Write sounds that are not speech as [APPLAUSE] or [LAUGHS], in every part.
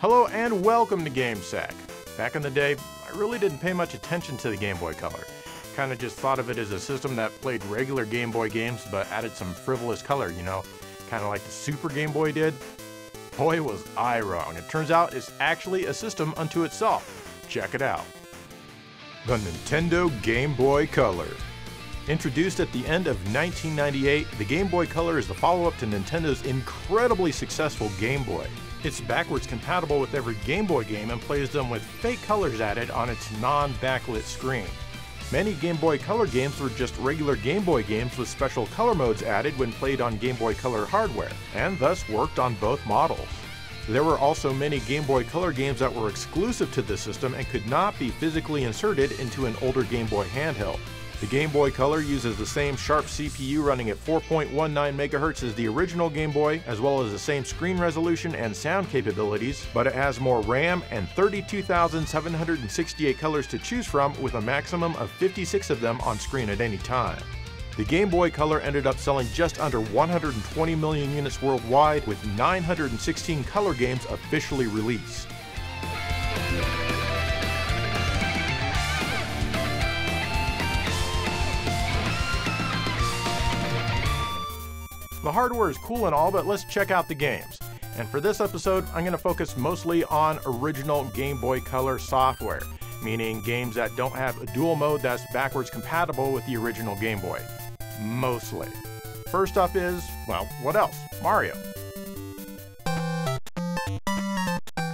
Hello and welcome to GameSack. Back in the day, I really didn't pay much attention to the Game Boy Color. Kinda just thought of it as a system that played regular Game Boy games but added some frivolous color, you know, kinda like the Super Game Boy did. Boy, was I wrong. It turns out it's actually a system unto itself. Check it out. The Nintendo Game Boy Color. Introduced at the end of 1998, the Game Boy Color is the follow-up to Nintendo's incredibly successful Game Boy. It's backwards compatible with every Game Boy game and plays them with fake colors added on its non-backlit screen. Many Game Boy Color games were just regular Game Boy games with special color modes added when played on Game Boy Color hardware, and thus worked on both models. There were also many Game Boy Color games that were exclusive to this system and could not be physically inserted into an older Game Boy handheld. The Game Boy Color uses the same sharp CPU running at 4.19 MHz as the original Game Boy, as well as the same screen resolution and sound capabilities, but it has more RAM and 32,768 colors to choose from with a maximum of 56 of them on screen at any time. The Game Boy Color ended up selling just under 120 million units worldwide, with 916 color games officially released. The hardware is cool and all, but let's check out the games. And for this episode, I'm going to focus mostly on original Game Boy Color software, meaning games that don't have a dual mode that's backwards compatible with the original Game Boy. Mostly. First up is, well, what else? Mario.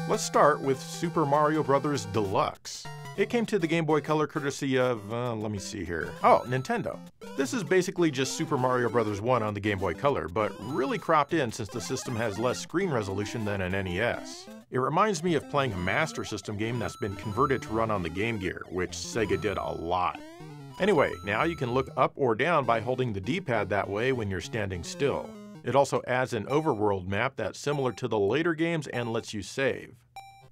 Let's start with Super Mario Bros. Deluxe. It came to the Game Boy Color courtesy of, uh, let me see here. Oh, Nintendo. This is basically just Super Mario Bros. 1 on the Game Boy Color, but really cropped in since the system has less screen resolution than an NES. It reminds me of playing a Master System game that's been converted to run on the Game Gear, which Sega did a lot. Anyway, now you can look up or down by holding the D-pad that way when you're standing still. It also adds an overworld map that's similar to the later games and lets you save.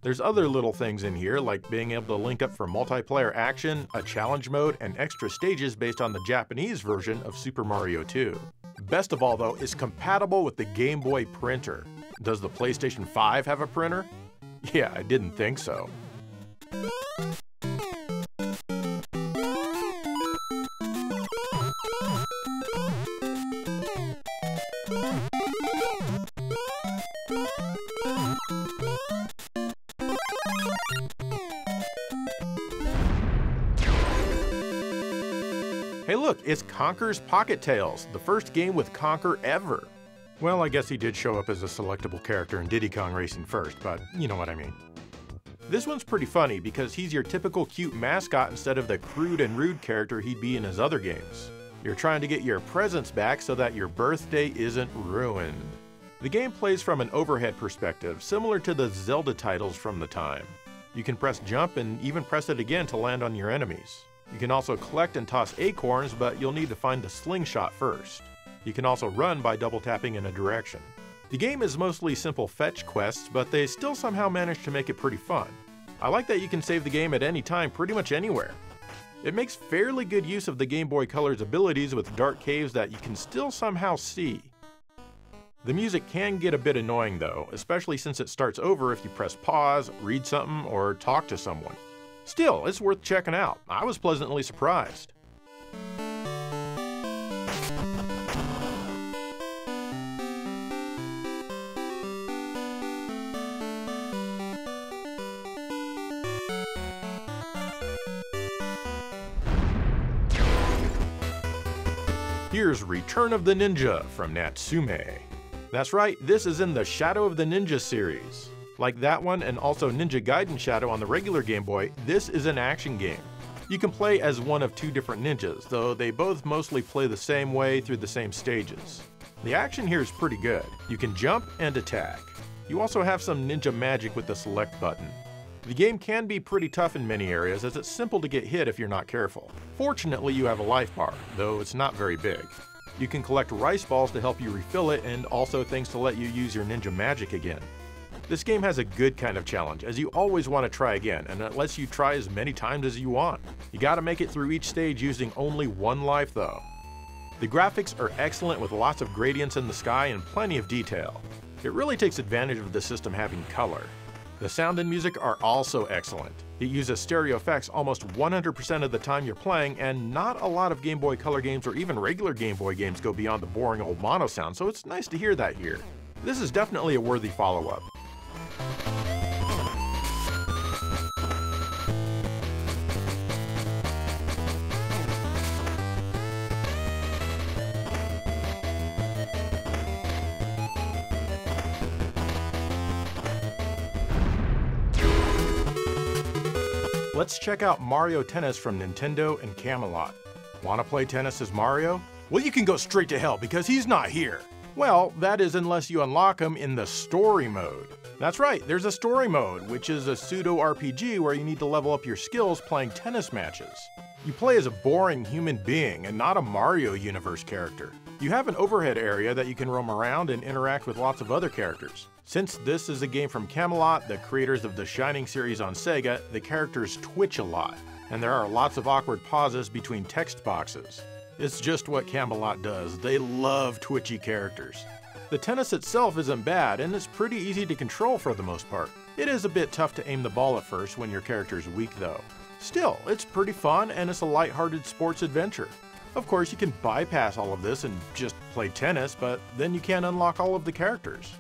There's other little things in here, like being able to link up for multiplayer action, a challenge mode, and extra stages based on the Japanese version of Super Mario 2. Best of all though, is compatible with the Game Boy printer. Does the PlayStation 5 have a printer? [LAUGHS] Yeah, I didn't think so. Conker's Pocket Tales, the first game with Conker ever. Well, I guess he did show up as a selectable character in Diddy Kong Racing first, but you know what I mean. This one's pretty funny because he's your typical cute mascot instead of the crude and rude character he'd be in his other games. You're trying to get your presents back so that your birthday isn't ruined. The game plays from an overhead perspective, similar to the Zelda titles from the time. You can press jump and even press it again to land on your enemies. You can also collect and toss acorns, but you'll need to find the slingshot first. You can also run by double tapping in a direction. The game is mostly simple fetch quests, but they still somehow manage to make it pretty fun. I like that you can save the game at any time pretty much anywhere. It makes fairly good use of the Game Boy Color's abilities with dark caves that you can still somehow see. The music can get a bit annoying though, especially since it starts over if you press pause, read something, or talk to someone. Still, it's worth checking out. I was pleasantly surprised. Here's Return of the Ninja from Natsume. That's right, this is in the Shadow of the Ninja series. Like that one and also Ninja Gaiden Shadow on the regular Game Boy, this is an action game. You can play as one of two different ninjas, though they both mostly play the same way through the same stages. The action here is pretty good. You can jump and attack. You also have some ninja magic with the select button. The game can be pretty tough in many areas as it's simple to get hit if you're not careful. Fortunately, you have a life bar, though it's not very big. You can collect rice balls to help you refill it and also things to let you use your ninja magic again. This game has a good kind of challenge, as you always want to try again, and it lets you try as many times as you want. You gotta make it through each stage using only one life though. The graphics are excellent with lots of gradients in the sky and plenty of detail. It really takes advantage of the system having color. The sound and music are also excellent. It uses stereo effects almost 100% of the time you're playing, and not a lot of Game Boy Color games or even regular Game Boy games go beyond the boring old mono sound, so it's nice to hear that here. This is definitely a worthy follow-up. Let's check out Mario Tennis from Nintendo and Camelot. Wanna play tennis as Mario? Well, you can go straight to hell because he's not here. Well, that is unless you unlock him in the story mode. That's right, there's a story mode, which is a pseudo RPG where you need to level up your skills playing tennis matches. You play as a boring human being and not a Mario Universe character. You have an overhead area that you can roam around and interact with lots of other characters. Since this is a game from Camelot, the creators of the Shining series on Sega, the characters twitch a lot, and there are lots of awkward pauses between text boxes. It's just what Camelot does, they love twitchy characters. The tennis itself isn't bad, and it's pretty easy to control for the most part. It is a bit tough to aim the ball at first when your character's weak though. Still, it's pretty fun and it's a light-hearted sports adventure. Of course, you can bypass all of this and just play tennis, but then you can't unlock all of the characters.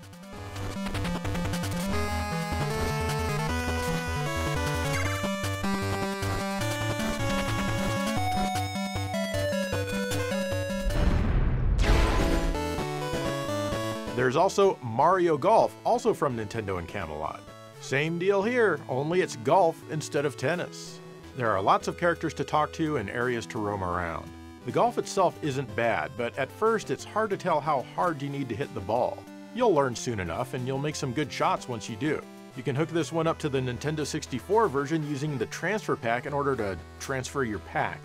There's also Mario Golf, also from Nintendo and Camelot. Same deal here, only it's golf instead of tennis. There are lots of characters to talk to and areas to roam around. The golf itself isn't bad, but at first it's hard to tell how hard you need to hit the ball. You'll learn soon enough and you'll make some good shots once you do. You can hook this one up to the Nintendo 64 version using the transfer pack in order to transfer your pack.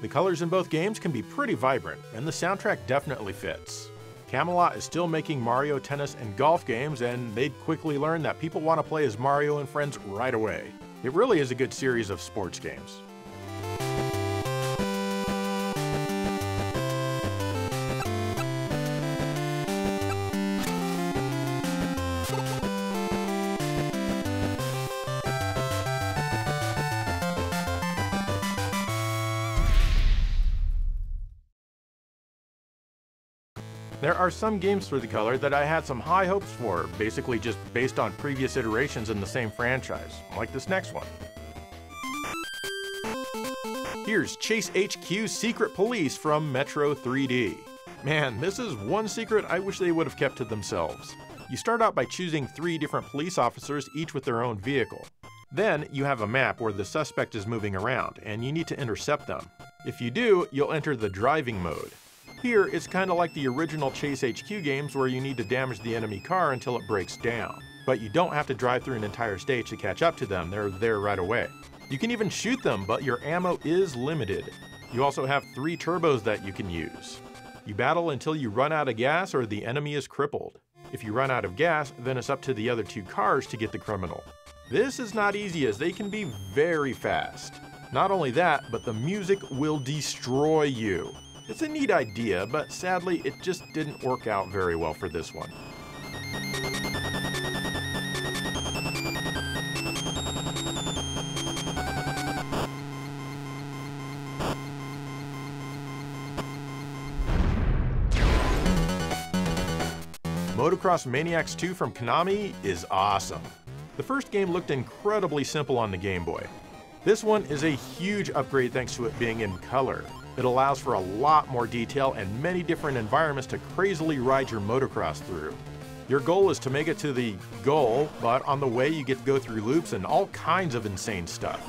The colors in both games can be pretty vibrant, and the soundtrack definitely fits. Camelot is still making Mario tennis and golf games, and they'd quickly learn that people want to play as Mario and friends right away. It really is a good series of sports games. Are some games for the color that I had some high hopes for, basically just based on previous iterations in the same franchise, like this next one. Here's Chase HQ Secret Police from Metro 3D. Man, this is one secret I wish they would have kept to themselves. You start out by choosing three different police officers, each with their own vehicle. Then you have a map where the suspect is moving around, and you need to intercept them. If you do, you'll enter the driving mode. Here, it's kind of like the original Chase HQ games where you need to damage the enemy car until it breaks down. But you don't have to drive through an entire stage to catch up to them, they're there right away. You can even shoot them, but your ammo is limited. You also have three turbos that you can use. You battle until you run out of gas or the enemy is crippled. If you run out of gas, then it's up to the other two cars to get the criminal. This is not easy as they can be very fast. Not only that, but the music will destroy you. It's a neat idea, but sadly it just didn't work out very well for this one. Motocross Maniacs 2 from Konami is awesome. The first game looked incredibly simple on the Game Boy. This one is a huge upgrade thanks to it being in color. It allows for a lot more detail and many different environments to crazily ride your motocross through. Your goal is to make it to the goal, but on the way you get to go through loops and all kinds of insane stuff.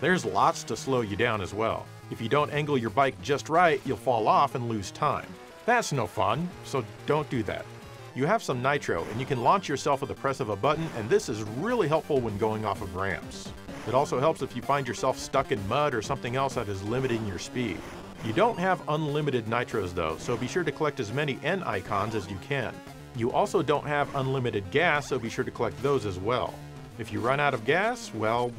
There's lots to slow you down as well. If you don't angle your bike just right, you'll fall off and lose time. That's no fun, so don't do that. You have some nitro, and you can launch yourself with the press of a button, and this is really helpful when going off of ramps. It also helps if you find yourself stuck in mud or something else that is limiting your speed. You don't have unlimited nitros though, so be sure to collect as many N icons as you can. You also don't have unlimited gas, so be sure to collect those as well. If you run out of gas, well...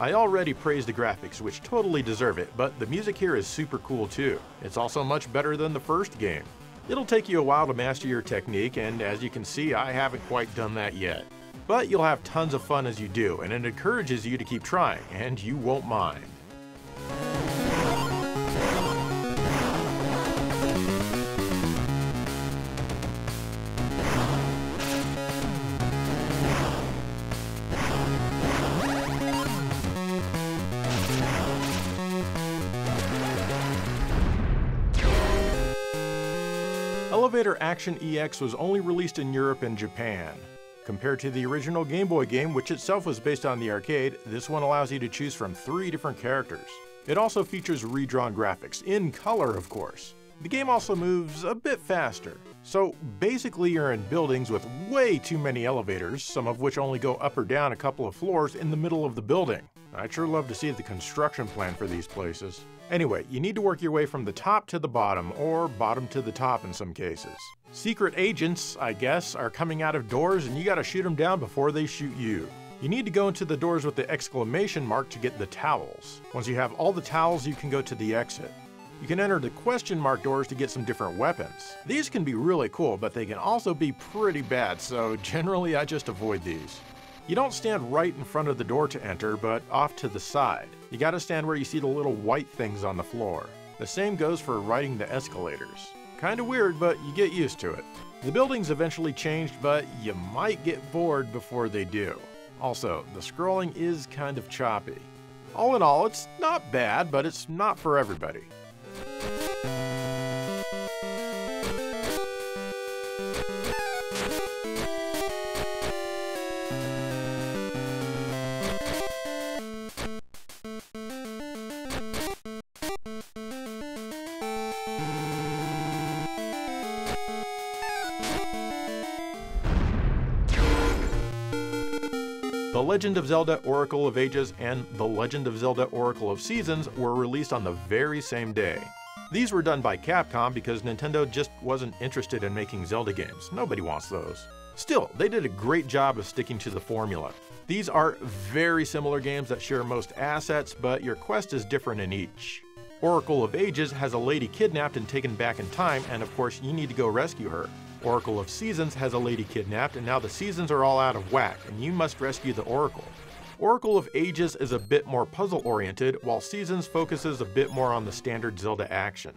I already praised the graphics, which totally deserve it, but the music here is super cool too. It's also much better than the first game. It'll take you a while to master your technique, and as you can see, I haven't quite done that yet. But you'll have tons of fun as you do, and it encourages you to keep trying, and you won't mind. Elevator Action EX was only released in Europe and Japan. Compared to the original Game Boy game, which itself was based on the arcade, this one allows you to choose from three different characters. It also features redrawn graphics, in color of course. The game also moves a bit faster. So basically you're in buildings with way too many elevators, some of which only go up or down a couple of floors in the middle of the building. I'd sure love to see the construction plan for these places. Anyway, you need to work your way from the top to the bottom, or bottom to the top in some cases. Secret agents, I guess, are coming out of doors and you gotta shoot them down before they shoot you. You need to go into the doors with the exclamation mark to get the towels. Once you have all the towels, you can go to the exit. You can enter the question mark doors to get some different weapons. These can be really cool, but they can also be pretty bad, so [LAUGHS] generally I just avoid these. You don't stand right in front of the door to enter, but off to the side. You gotta stand where you see the little white things on the floor. The same goes for riding the escalators. Kinda weird, but you get used to it. The buildings eventually changed, but you might get bored before they do. Also, the scrolling is kind of choppy. All in all, it's not bad, but it's not for everybody. Legend of Zelda Oracle of Ages and The Legend of Zelda Oracle of Seasons were released on the very same day. These were done by Capcom because Nintendo just wasn't interested in making Zelda games. Nobody wants those. Still, they did a great job of sticking to the formula. These are very similar games that share most assets, but your quest is different in each. Oracle of Ages has a lady kidnapped and taken back in time, and of course, you need to go rescue her. Oracle of Seasons has a lady kidnapped, and now the seasons are all out of whack, and you must rescue the Oracle. Oracle of Ages is a bit more puzzle oriented, while Seasons focuses a bit more on the standard Zelda action.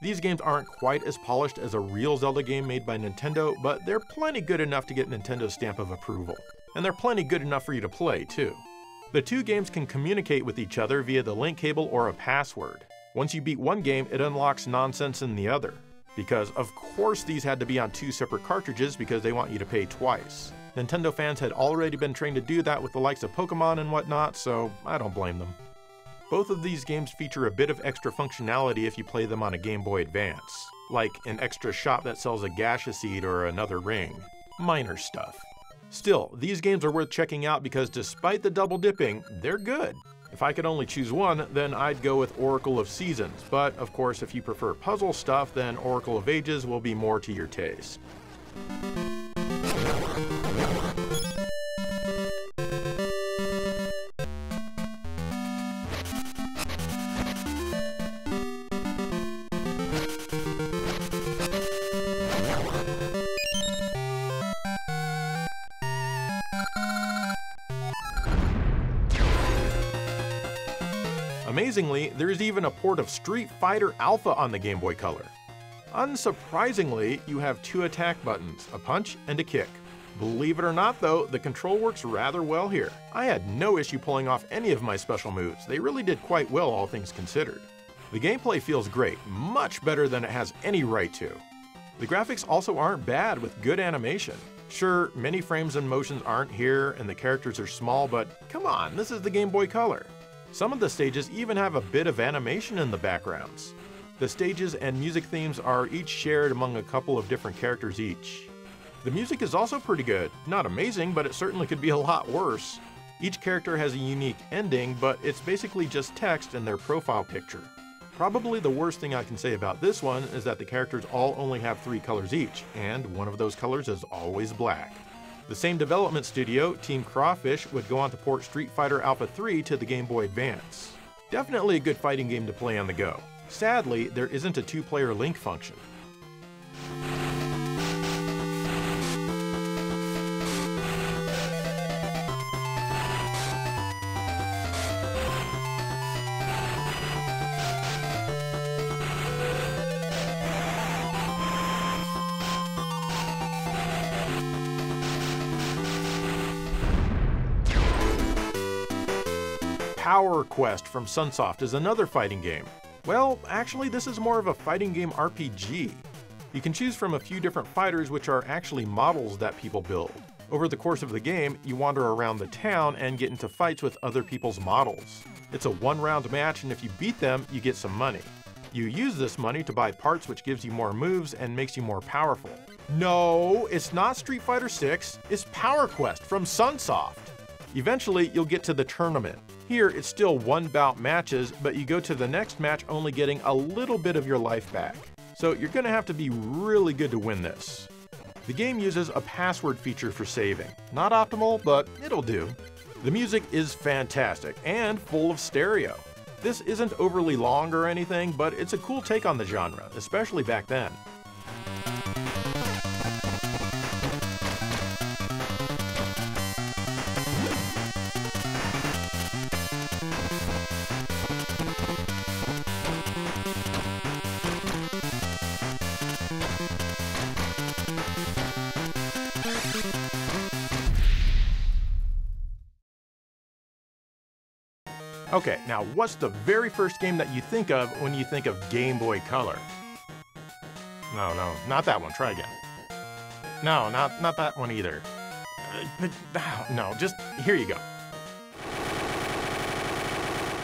These games aren't quite as polished as a real Zelda game made by Nintendo, but they're plenty good enough to get Nintendo's stamp of approval. And they're plenty good enough for you to play, too. The two games can communicate with each other via the link cable or a password. Once you beat one game, it unlocks nonsense in the other because of course these had to be on two separate cartridges because they want you to pay twice. Nintendo fans had already been trained to do that with the likes of Pokemon and whatnot, so I don't blame them. Both of these games feature a bit of extra functionality if you play them on a Game Boy Advance, like an extra shop that sells a gasha seed or another ring. Minor stuff. Still, these games are worth checking out because despite the double dipping, they're good. If I could only choose one, then I'd go with Oracle of Seasons, but of course if you prefer puzzle stuff, then Oracle of Ages will be more to your taste. Amazingly, there's even a port of Street Fighter Alpha on the Game Boy Color. Unsurprisingly, you have two attack buttons, a punch and a kick. Believe it or not though, the control works rather well here. I had no issue pulling off any of my special moves, they really did quite well all things considered. The gameplay feels great, much better than it has any right to. The graphics also aren't bad with good animation. Sure, many frames and motions aren't here and the characters are small, but come on, this is the Game Boy Color. Some of the stages even have a bit of animation in the backgrounds. The stages and music themes are each shared among a couple of different characters each. The music is also pretty good. Not amazing, but it certainly could be a lot worse. Each character has a unique ending, but it's basically just text and their profile picture. Probably the worst thing I can say about this one is that the characters all only have three colors each, and one of those colors is always black. The same development studio, Team Crawfish, would go on to port Street Fighter Alpha 3 to the Game Boy Advance. Definitely a good fighting game to play on the go. Sadly, there isn't a two-player link function. Power Quest from Sunsoft is another fighting game. Well, actually, this is more of a fighting game RPG. You can choose from a few different fighters which are actually models that people build. Over the course of the game, you wander around the town and get into fights with other people's models. It's a one round match and if you beat them, you get some money. You use this money to buy parts which gives you more moves and makes you more powerful. No, it's not Street Fighter 6, it's Power Quest from Sunsoft. Eventually, you'll get to the tournament. Here, it's still one bout matches, but you go to the next match only getting a little bit of your life back. So you're gonna have to be really good to win this. The game uses a password feature for saving. Not optimal, but it'll do. The music is fantastic and full of stereo. This isn't overly long or anything, but it's a cool take on the genre, especially back then. Okay, now what's the very first game that you think of when you think of Game Boy Color? No, no, not that one. Try again. No, not not that one either. Uh, no, just here you go.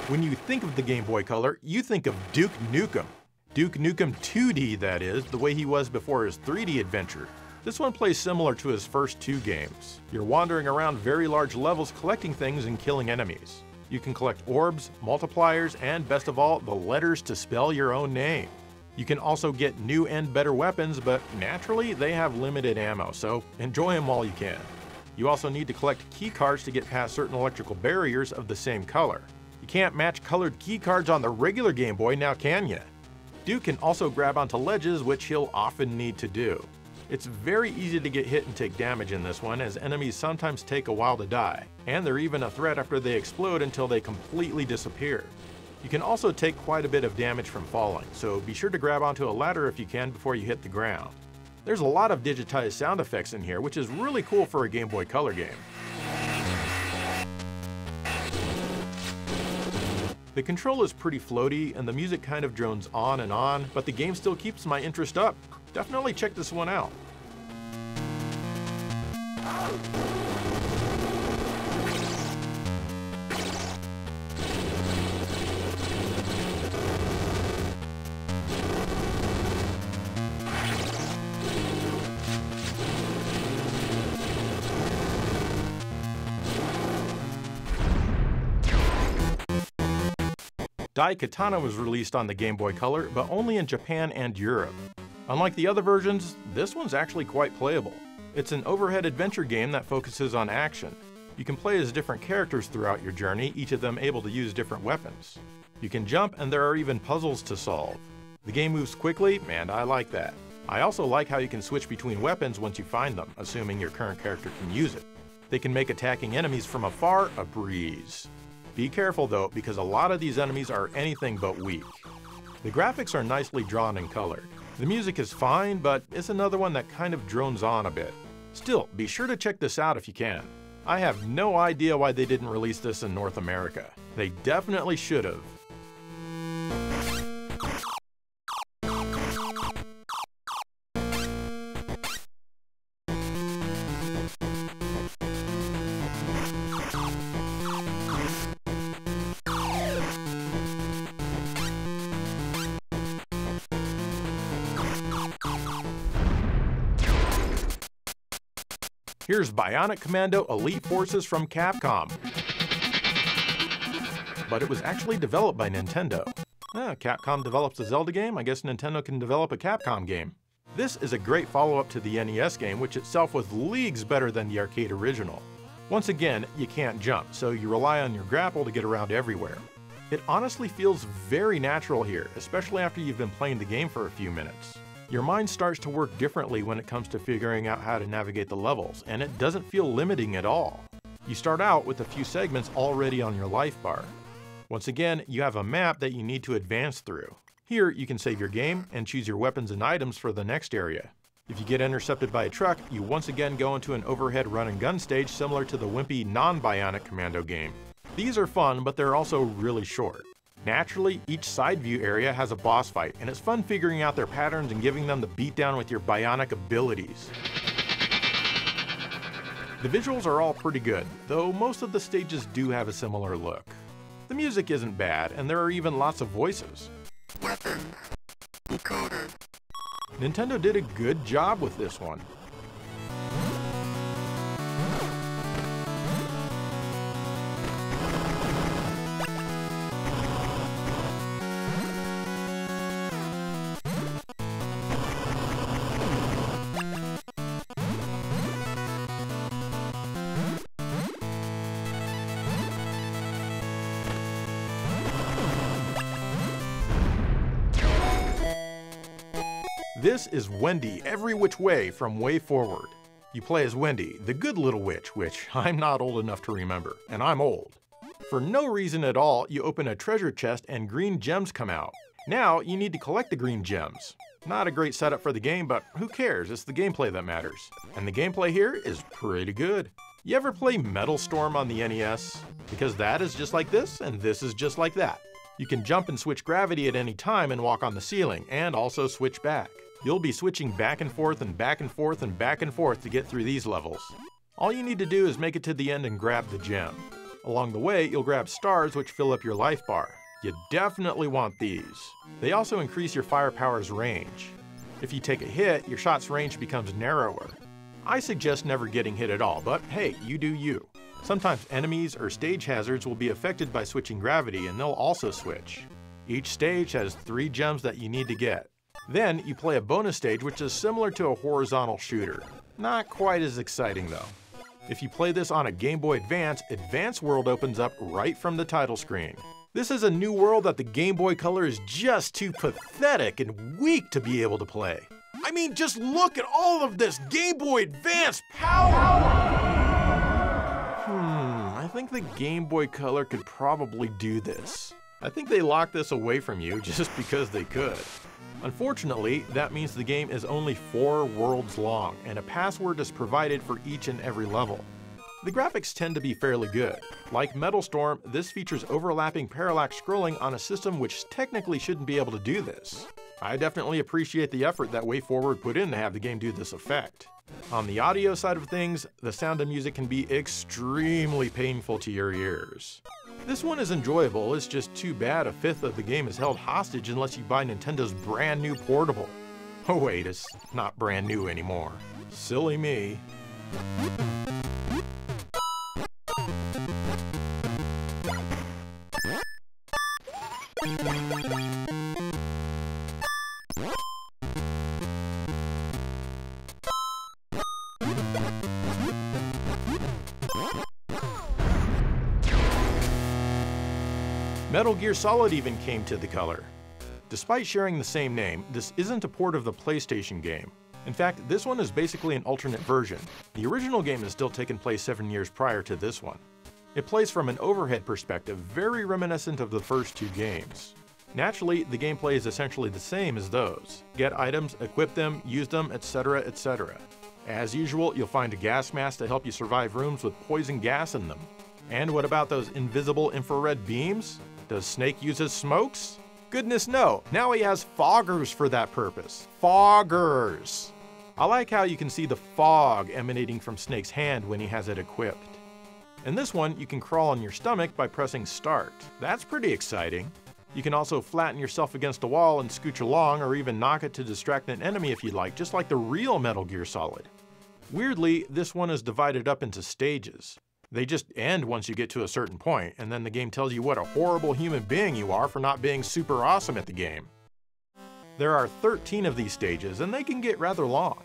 When you think of the Game Boy Color, you think of Duke Nukem. Duke Nukem 2D, that is, the way he was before his 3D adventure. This one plays similar to his first two games. You're wandering around very large levels collecting things and killing enemies. You can collect orbs, multipliers, and best of all, the letters to spell your own name. You can also get new and better weapons, but naturally they have limited ammo, so enjoy them while you can. You also need to collect key cards to get past certain electrical barriers of the same color. You can't match colored key cards on the regular Game Boy, now can ya? Duke can also grab onto ledges, which he'll often need to do. It's very easy to get hit and take damage in this one, as enemies sometimes take a while to die, and they're even a threat after they explode until they completely disappear. You can also take quite a bit of damage from falling, so be sure to grab onto a ladder if you can before you hit the ground. There's a lot of digitized sound effects in here, which is really cool for a Game Boy Color game. The control is pretty floaty and the music kind of drones on and on, but the game still keeps my interest up. Definitely check this one out. Daikatana was released on the Game Boy Color, but only in Japan and Europe. Unlike the other versions, this one's actually quite playable. It's an overhead adventure game that focuses on action. You can play as different characters throughout your journey, each of them able to use different weapons. You can jump and there are even puzzles to solve. The game moves quickly, and I like that. I also like how you can switch between weapons once you find them, assuming your current character can use it. They can make attacking enemies from afar a breeze. Be careful though, because a lot of these enemies are anything but weak. The graphics are nicely drawn and colored. The music is fine, but it's another one that kind of drones on a bit. Still, be sure to check this out if you can. I have no idea why they didn't release this in North America. They definitely should have. Bionic Commando Elite Forces from Capcom. But it was actually developed by Nintendo. Ah, Capcom develops a Zelda game, I guess Nintendo can develop a Capcom game. This is a great follow-up to the NES game, which itself was leagues better than the arcade original. Once again, you can't jump, so you rely on your grapple to get around everywhere. It honestly feels very natural here, especially after you've been playing the game for a few minutes. Your mind starts to work differently when it comes to figuring out how to navigate the levels, and it doesn't feel limiting at all. You start out with a few segments already on your life bar. Once again, you have a map that you need to advance through. Here, you can save your game and choose your weapons and items for the next area. If you get intercepted by a truck, you once again go into an overhead run and gun stage similar to the wimpy non-Bionic Commando game. These are fun, but they're also really short. Naturally, each side view area has a boss fight, and it's fun figuring out their patterns and giving them the beatdown with your bionic abilities. The visuals are all pretty good, though most of the stages do have a similar look. The music isn't bad, and there are even lots of voices. Weapon. Decoded. Nintendo did a good job with this one. This is Wendy Every Which Way from WayForward. You play as Wendy, the good little witch, which I'm not old enough to remember, and I'm old. For no reason at all, you open a treasure chest and green gems come out. Now you need to collect the green gems. Not a great setup for the game, but who cares? It's the gameplay that matters. And the gameplay here is pretty good. You ever play Metal Storm on the NES? Because that is just like this, and this is just like that. You can jump and switch gravity at any time and walk on the ceiling, and also switch back. You'll be switching back and forth and back and forth and back and forth to get through these levels. All you need to do is make it to the end and grab the gem. Along the way, you'll grab stars which fill up your life bar. You definitely want these. They also increase your firepower's range. If you take a hit, your shot's range becomes narrower. I suggest never getting hit at all, but hey, you do you. Sometimes enemies or stage hazards will be affected by switching gravity and they'll also switch. Each stage has three gems that you need to get. Then you play a bonus stage which is similar to a horizontal shooter. Not quite as exciting though. If you play this on a Game Boy Advance, Advance World opens up right from the title screen. This is a new world that the Game Boy Color is just too pathetic and weak to be able to play. I mean, just look at all of this Game Boy Advance power! Hmm, I think the Game Boy Color could probably do this. I think they locked this away from you [LAUGHS] just because they could. Unfortunately, that means the game is only four worlds long, and a password is provided for each and every level. The graphics tend to be fairly good. Like Metal Storm, this features overlapping parallax scrolling on a system which technically shouldn't be able to do this. I definitely appreciate the effort that WayForward put in to have the game do this effect. On the audio side of things, the sound of music can be extremely painful to your ears. This one is enjoyable, it's just too bad a fifth of the game is held hostage unless you buy Nintendo's brand new portable. Oh wait, it's not brand new anymore. Silly me. Metal Gear Solid even came to the color. Despite sharing the same name, this isn't a port of the PlayStation game. In fact, this one is basically an alternate version. The original game is still taking place seven years prior to this one. It plays from an overhead perspective, very reminiscent of the first two games. Naturally, the gameplay is essentially the same as those. Get items, equip them, use them, etc, etc. As usual, you'll find a gas mask to help you survive rooms with poison gas in them. And what about those invisible infrared beams? Does Snake use his smokes? Goodness no, now he has foggers for that purpose. Foggers! I like how you can see the fog emanating from Snake's hand when he has it equipped. In this one, you can crawl on your stomach by pressing start. That's pretty exciting. You can also flatten yourself against a wall and scooch along or even knock it to distract an enemy if you'd like, just like the real Metal Gear Solid. Weirdly, this one is divided up into stages. They just end once you get to a certain point, and then the game tells you what a horrible human being you are for not being super awesome at the game. There are 13 of these stages, and they can get rather long.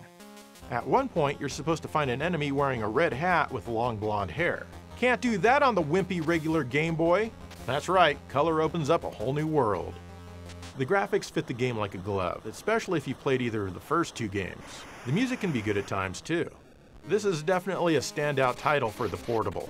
At one point, you're supposed to find an enemy wearing a red hat with long blonde hair. Can't do that on the wimpy regular Game Boy. That's right, color opens up a whole new world. The graphics fit the game like a glove, especially if you played either of the first two games. The music can be good at times too. This is definitely a standout title for the portable.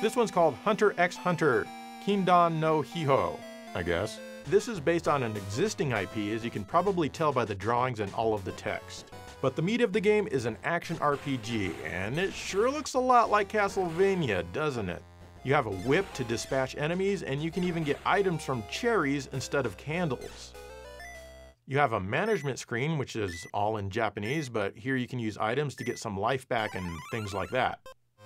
This one's called Hunter x Hunter, Kindan no Hiho, I guess. This is based on an existing IP, as you can probably tell by the drawings and all of the text. But the meat of the game is an action RPG, and it sure looks a lot like Castlevania, doesn't it? You have a whip to dispatch enemies, and you can even get items from cherries instead of candles. You have a management screen, which is all in Japanese, but here you can use items to get some life back and things like that.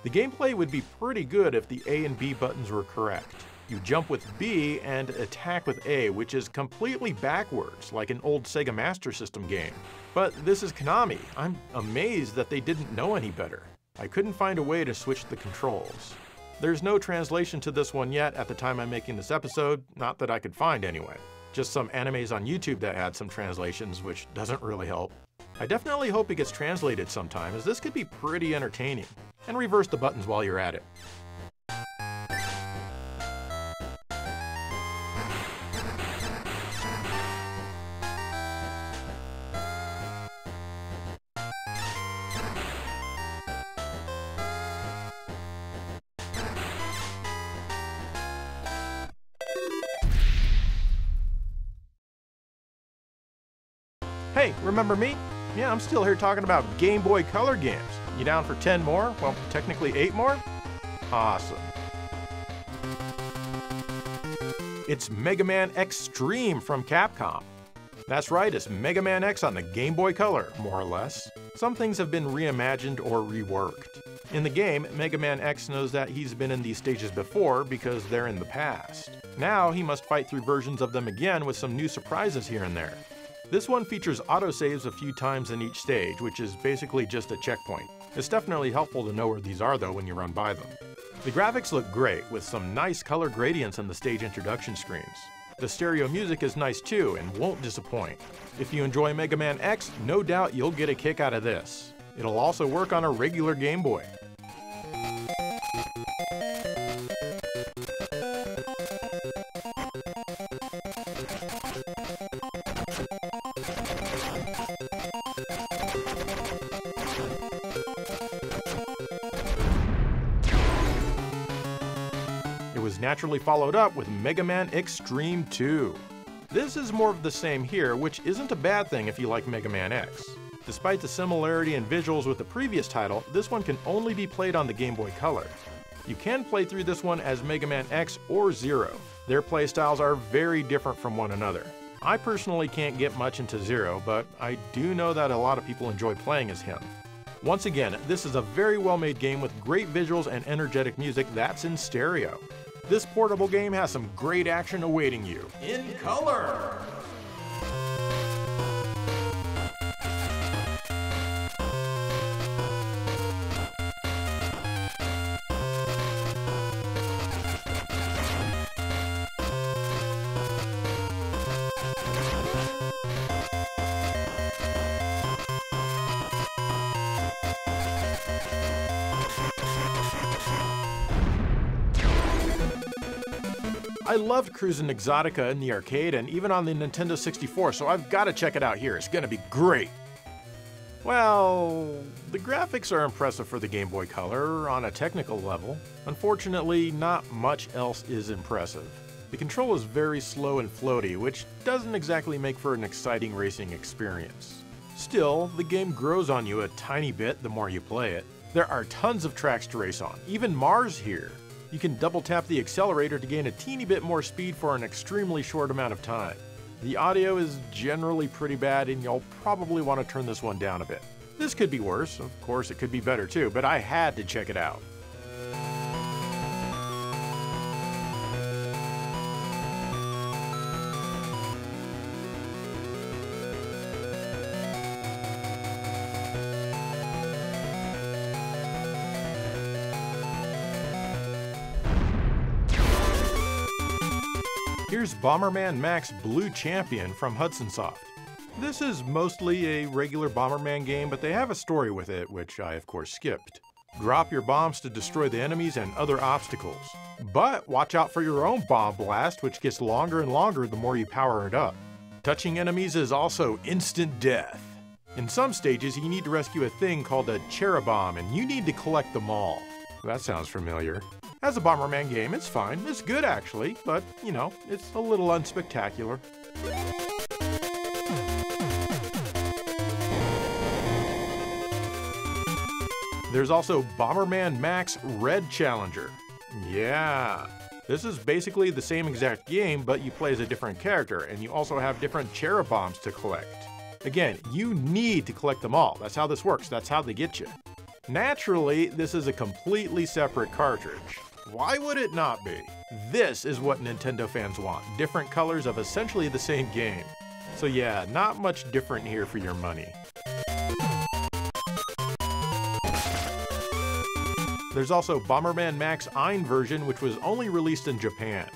The gameplay would be pretty good if the A and B buttons were correct. You jump with B and attack with A, which is completely backwards, like an old Sega Master System game. But this is Konami. I'm amazed that they didn't know any better. I couldn't find a way to switch the controls. There's no translation to this one yet at the time I'm making this episode, not that I could find anyway. Just some animes on YouTube that had some translations, which doesn't really help. I definitely hope it gets translated sometime, as this could be pretty entertaining. And reverse the buttons while you're at it. Remember me? Yeah, I'm still here talking about Game Boy Color games. You down for 10 more? Well, technically 8 more? Awesome. It's Mega Man Xtreme from Capcom. That's right, it's Mega Man X on the Game Boy Color, more or less. Some things have been reimagined or reworked. In the game, Mega Man X knows that he's been in these stages before because they're in the past. Now he must fight through versions of them again with some new surprises here and there. This one features autosaves a few times in each stage, which is basically just a checkpoint. It's definitely helpful to know where these are though when you run by them. The graphics look great, with some nice color gradients in the stage introduction screens. The stereo music is nice too and won't disappoint. If you enjoy Mega Man X, no doubt you'll get a kick out of this. It'll also work on a regular Game Boy. Naturally followed up with Mega Man Xtreme 2. This is more of the same here, which isn't a bad thing if you like Mega Man X. Despite the similarity in visuals with the previous title, this one can only be played on the Game Boy Color. You can play through this one as Mega Man X or Zero. Their playstyles are very different from one another. I personally can't get much into Zero, but I do know that a lot of people enjoy playing as him. Once again, this is a very well made game with great visuals and energetic music that's in stereo. This portable game has some great action awaiting you. In color! I loved Cruisin' Exotica in the arcade and even on the Nintendo 64, so I've got to check it out here. It's gonna be great. Well, the graphics are impressive for the Game Boy Color on a technical level. Unfortunately, not much else is impressive. The control is very slow and floaty, which doesn't exactly make for an exciting racing experience. Still, the game grows on you a tiny bit the more you play it. There are tons of tracks to race on, even Mars here. You can double tap the accelerator to gain a teeny bit more speed for an extremely short amount of time. The audio is generally pretty bad and you'll probably want to turn this one down a bit. This could be worse, of course it could be better too, but I had to check it out. Here's Bomberman Max Blue Champion from Hudson Soft. This is mostly a regular Bomberman game, but they have a story with it, which I of course skipped. Drop your bombs to destroy the enemies and other obstacles. But watch out for your own bomb blast, which gets longer and longer the more you power it up. Touching enemies is also instant death. In some stages, you need to rescue a thing called a Charabom, and you need to collect them all. That sounds familiar. As a Bomberman game, it's fine. It's good actually, but you know, it's a little unspectacular. There's also Bomberman Max Red Challenger. Yeah, this is basically the same exact game, but you play as a different character, and you also have different Charaboms to collect. Again, you need to collect them all. That's how this works. That's how they get you. Naturally, this is a completely separate cartridge. Why would it not be? This is what Nintendo fans want, different colors of essentially the same game. So yeah, not much different here for your money. There's also Bomberman Max Ain version, which was only released in Japan.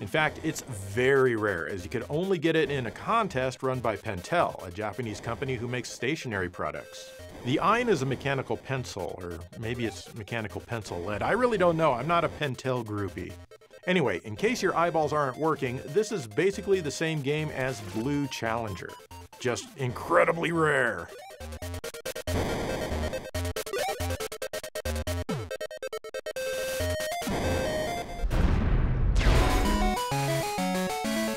In fact, it's very rare, as you could only get it in a contest run by Pentel, a Japanese company who makes stationary products. The Ain is a mechanical pencil, or maybe it's mechanical pencil lead. I really don't know, I'm not a Pentel groupie. Anyway, in case your eyeballs aren't working, this is basically the same game as Blue Challenger. Just incredibly rare.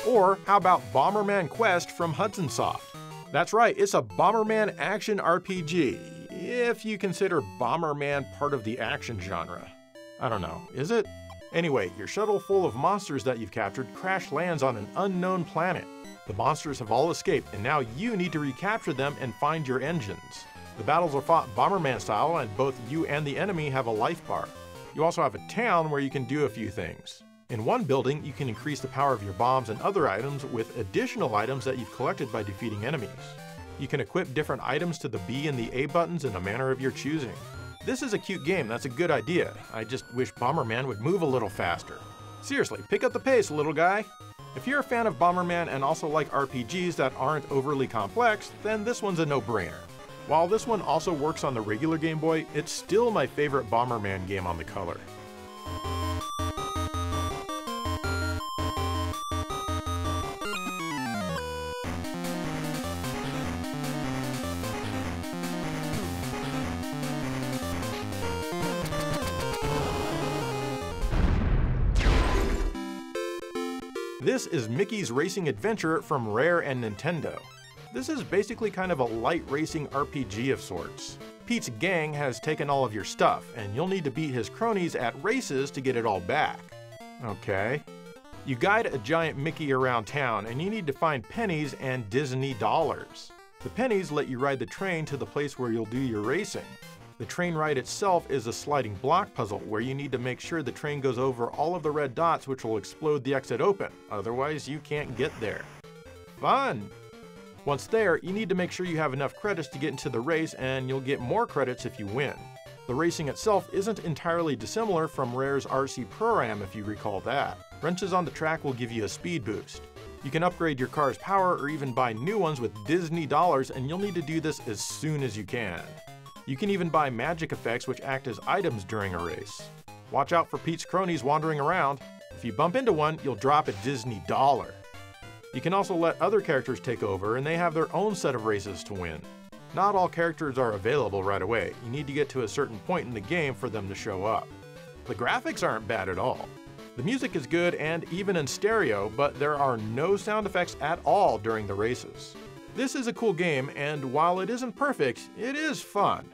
Or how about Bomberman Quest from Hudson Soft? That's right, it's a Bomberman action RPG, if you consider Bomberman part of the action genre. I don't know, is it? Anyway, your shuttle full of monsters that you've captured crash lands on an unknown planet. The monsters have all escaped, and now you need to recapture them and find your engines. The battles are fought Bomberman style, and both you and the enemy have a life bar. You also have a town where you can do a few things. In one building, you can increase the power of your bombs and other items with additional items that you've collected by defeating enemies. You can equip different items to the B and the A buttons in a manner of your choosing. This is a cute game, that's a good idea. I just wish Bomberman would move a little faster. Seriously, pick up the pace, little guy. If you're a fan of Bomberman and also like RPGs that aren't overly complex, then this one's a no-brainer. While this one also works on the regular Game Boy, it's still my favorite Bomberman game on the color. Is Mickey's Racing Adventure from Rare and Nintendo. This is basically kind of a light racing RPG of sorts. Pete's gang has taken all of your stuff, and you'll need to beat his cronies at races to get it all back. Okay. You guide a giant Mickey around town, and you need to find pennies and Disney dollars. The pennies let you ride the train to the place where you'll do your racing. The train ride itself is a sliding block puzzle where you need to make sure the train goes over all of the red dots which will explode the exit open, otherwise you can't get there. Fun! Once there, you need to make sure you have enough credits to get into the race and you'll get more credits if you win. The racing itself isn't entirely dissimilar from Rare's RC Pro-Am if you recall that. Wrenches on the track will give you a speed boost. You can upgrade your car's power or even buy new ones with Disney dollars and you'll need to do this as soon as you can. You can even buy magic effects which act as items during a race. Watch out for Pete's cronies wandering around. If you bump into one, you'll drop a Disney dollar. You can also let other characters take over and they have their own set of races to win. Not all characters are available right away. You need to get to a certain point in the game for them to show up. The graphics aren't bad at all. The music is good and even in stereo, but there are no sound effects at all during the races. This is a cool game, and while it isn't perfect, it is fun.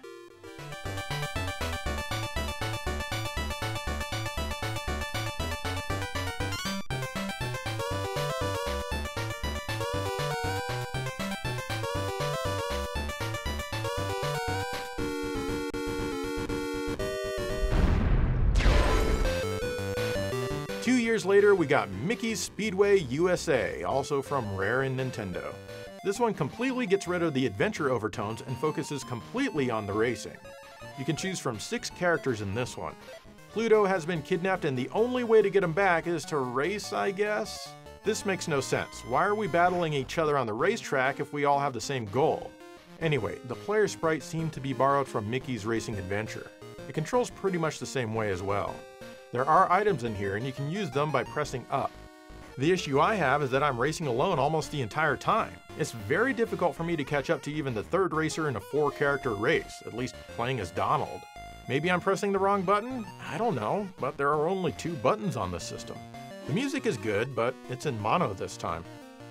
Later, we got Mickey's Speedway USA, also from Rare and Nintendo. This one completely gets rid of the adventure overtones and focuses completely on the racing. You can choose from six characters in this one. Pluto has been kidnapped and the only way to get him back is to race, I guess? This makes no sense. Why are we battling each other on the racetrack if we all have the same goal? Anyway, the player sprites seem to be borrowed from Mickey's Racing Adventure. It controls pretty much the same way as well. There are items in here and you can use them by pressing up. The issue I have is that I'm racing alone almost the entire time. It's very difficult for me to catch up to even the third racer in a four character race, at least playing as Donald. Maybe I'm pressing the wrong button? I don't know, but there are only two buttons on the system. The music is good, but it's in mono this time.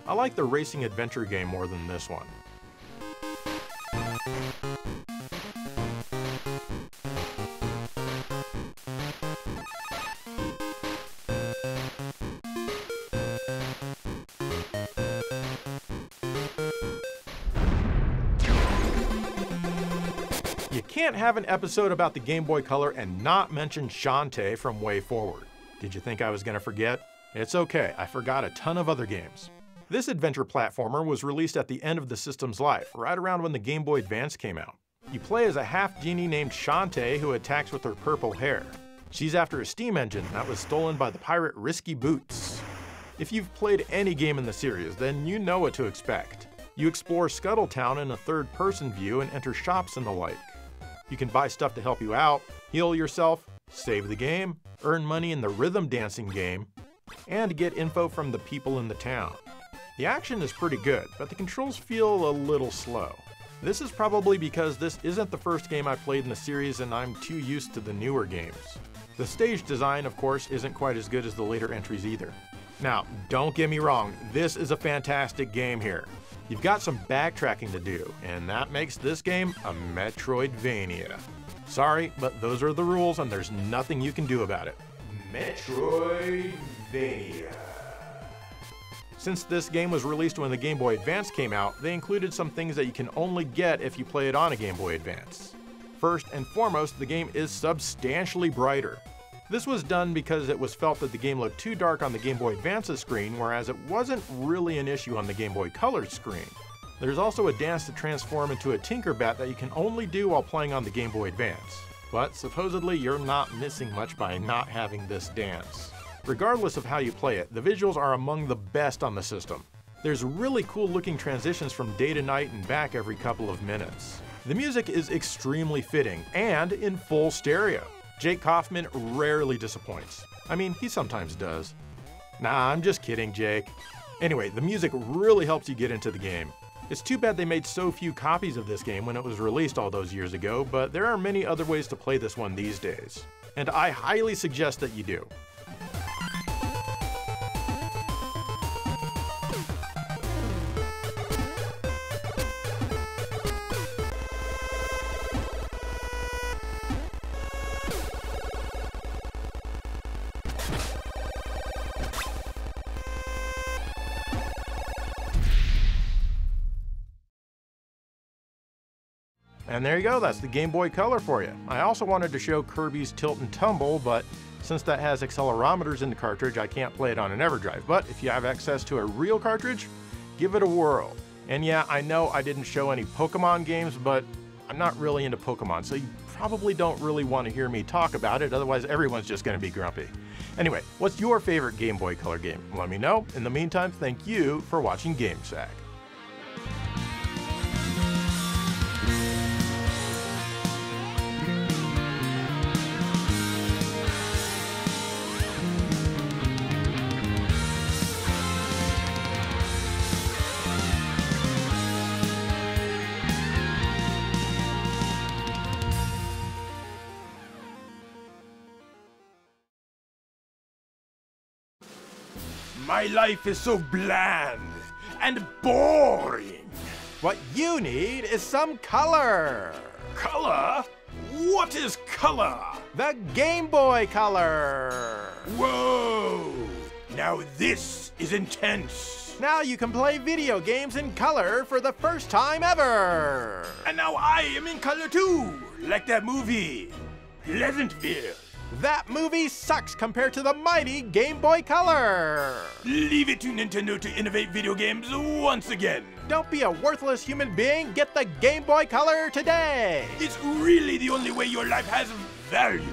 I like the racing adventure game more than this one. Can't have an episode about the Game Boy Color and not mention Shantae from WayForward. Did you think I was going to forget? It's okay, I forgot a ton of other games. This adventure platformer was released at the end of the system's life, right around when the Game Boy Advance came out. You play as a half genie named Shantae who attacks with her purple hair. She's after a steam engine that was stolen by the pirate Risky Boots. If you've played any game in the series, then you know what to expect. You explore Scuttletown in a third person view and enter shops and the like. You can buy stuff to help you out, heal yourself, save the game, earn money in the rhythm dancing game, and get info from the people in the town. The action is pretty good, but the controls feel a little slow. This is probably because this isn't the first game I played in the series and I'm too used to the newer games. The stage design, of course, isn't quite as good as the later entries either. Now, don't get me wrong, this is a fantastic game here. You've got some backtracking to do, and that makes this game a Metroidvania. Sorry, but those are the rules and there's nothing you can do about it. Metroidvania. Since this game was released when the Game Boy Advance came out, they included some things that you can only get if you play it on a Game Boy Advance. First and foremost, the game is substantially brighter. This was done because it was felt that the game looked too dark on the Game Boy Advance's screen, whereas it wasn't really an issue on the Game Boy Color screen. There's also a dance to transform into a Tinkerbat that you can only do while playing on the Game Boy Advance. But supposedly you're not missing much by not having this dance. Regardless of how you play it, the visuals are among the best on the system. There's really cool looking transitions from day to night and back every couple of minutes. The music is extremely fitting and in full stereo. Jake Kaufman rarely disappoints. I mean, he sometimes does. Nah, I'm just kidding, Jake. Anyway, the music really helps you get into the game. It's too bad they made so few copies of this game when it was released all those years ago, but there are many other ways to play this one these days. And I highly suggest that you do. And there you go, that's the Game Boy Color for you. I also wanted to show Kirby's Tilt and Tumble, but since that has accelerometers in the cartridge, I can't play it on an EverDrive. But if you have access to a real cartridge, give it a whirl. And yeah, I know I didn't show any Pokemon games, but I'm not really into Pokemon, so you probably don't really want to hear me talk about it, otherwise everyone's just going to be grumpy. Anyway, what's your favorite Game Boy Color game? Let me know. In the meantime, thank you for watching GameSack. My life is so bland and boring. What you need is some color! Color? What is color? The Game Boy Color! Whoa! Now this is intense. Now you can play video games in color for the first time ever! And now I am in color too, like that movie, Pleasantville. That movie sucks compared to the mighty Game Boy Color! Leave it to Nintendo to innovate video games once again. Don't be a worthless human being, get the Game Boy Color today! It's really the only way your life has value.